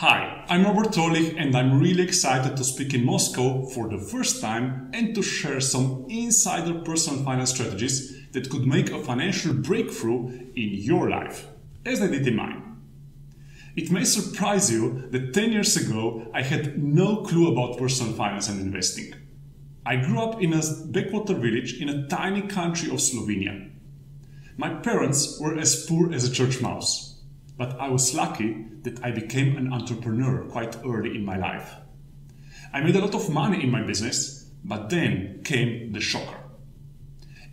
Hi, I'm Robert Rolih and I'm really excited to speak in Moscow for the first time and to share some insider personal finance strategies that could make a financial breakthrough in your life, as I did in mine. It may surprise you that 10 years ago I had no clue about personal finance and investing. I grew up in a backwater village in a tiny country of Slovenia. My parents were as poor as a church mouse but I was lucky that I became an entrepreneur quite early in my life. I made a lot of money in my business, but then came the shocker.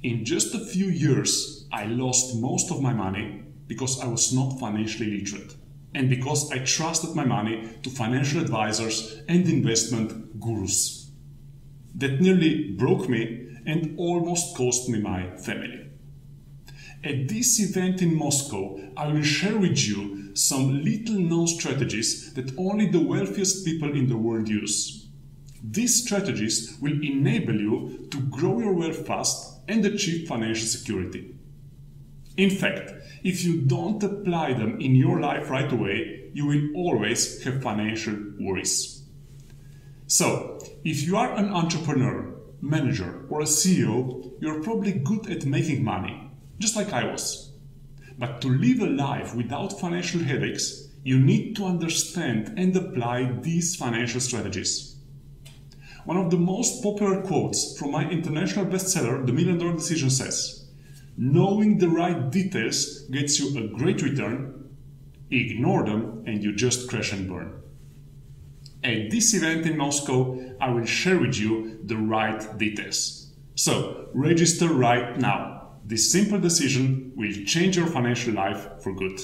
In just a few years, I lost most of my money because I was not financially literate and because I trusted my money to financial advisors and investment gurus. That nearly broke me and almost cost me my family. At this event in Moscow, I will share with you some little known strategies that only the wealthiest people in the world use. These strategies will enable you to grow your wealth fast and achieve financial security. In fact, if you don't apply them in your life right away, you will always have financial worries. So, if you are an entrepreneur, manager, or a CEO, you're probably good at making money just like I was. But to live a life without financial headaches, you need to understand and apply these financial strategies. One of the most popular quotes from my international bestseller, The Million Dollar Decision says, Knowing the right details gets you a great return, ignore them and you just crash and burn. At this event in Moscow, I will share with you the right details. So, register right now. This simple decision will change your financial life for good.